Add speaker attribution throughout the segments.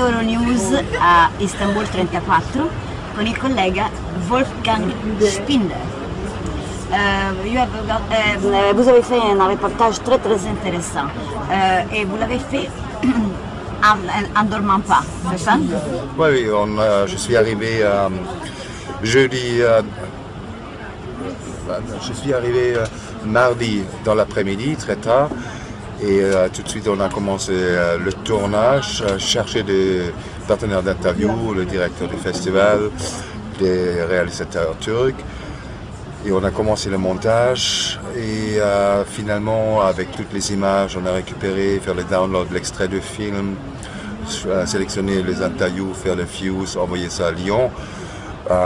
Speaker 1: à Istanbul 34 con il collega Wolfgang Spinder. Have got- euh, vous avez fait un reportage très très intéressant Euh, et vous l'avez fait en, dormant pas, c'est ça?
Speaker 2: Oui, oui, euh, je suis arrivé euh, jeudi. euh, je suis arrivé mardi dans l'après-midi, très tard. Et euh, tout de suite, on a commencé euh, le tournage, euh, chercher des partenaires d'interview, le directeur du festival, des réalisateurs turcs. Et on a commencé le montage et finalement avec toutes les images on a récupéré, faire le download, l'extrait de film, sélectionner les interviews, faire le fuse, envoyer ça à Lyon,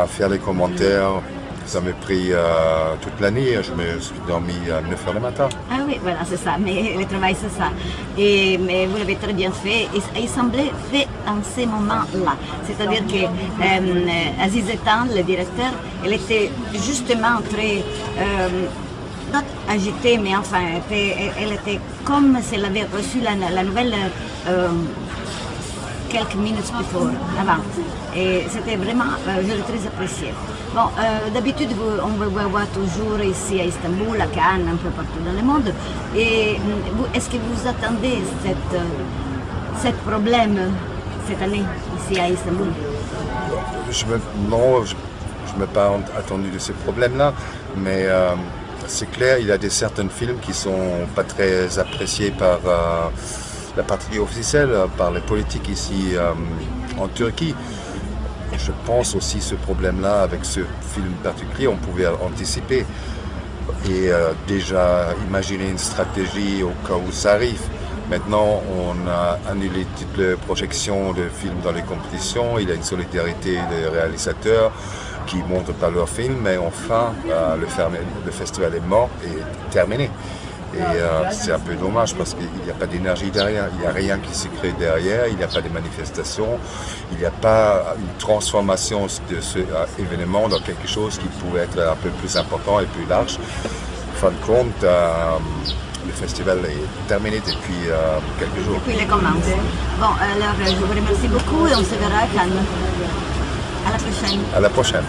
Speaker 2: faire les commentaires. Ça m'a pris euh, toute la nuit, je me suis dormi à 9h le matin.
Speaker 1: Ah oui, voilà, c'est ça, mais le travail c'est ça. Et, mais vous l'avez très bien fait, il semblait fait en ces moments-là. C'est-à-dire que euh, Aziz Etan, le directeur, elle était justement très, euh, agitée, mais enfin, elle, était comme si elle avait reçu la, la nouvelle euh, quelques minutes tôt, avant. Et c'était vraiment, euh, je l'ai très apprécié. Bon, euh, d'habitude, on vous voit toujours ici à Istanbul, à Cannes, un peu partout dans le monde. Et mm, est-ce que vous attendez euh, cette problème cette année ici à Istanbul?
Speaker 2: Non, je ne me pas attendu de ces problèmes-là, mais c'est clair, il y a des certains films qui sont pas très appréciés par la patrie officielle, euh, par les politiques ici euh, en Turquie. Je pense aussi ce problème-là avec ce film particulier, on pouvait anticiper et euh, déjà imaginer une stratégie au cas où ça arrive. Maintenant, on a annulé toutes les projections de films dans les compétitions. Il y a une solidarité des réalisateurs qui montrent pas leurs films, mais enfin, le, le festival est mort et terminé. Et euh, c'est un peu dommage parce qu'il n'y a pas d'énergie derrière, il n'y a rien qui se crée derrière, il n'y a pas de manifestations, il n'y a pas une transformation de ce euh, événement dans quelque chose qui pouvait être un peu plus important et plus large. En fin de compte, euh, le festival est terminé depuis euh, quelques jours.
Speaker 1: Puis les commence. Bon, alors je vous remercie beaucoup et on se verra à Cannes. À la prochaine.
Speaker 2: À la prochaine.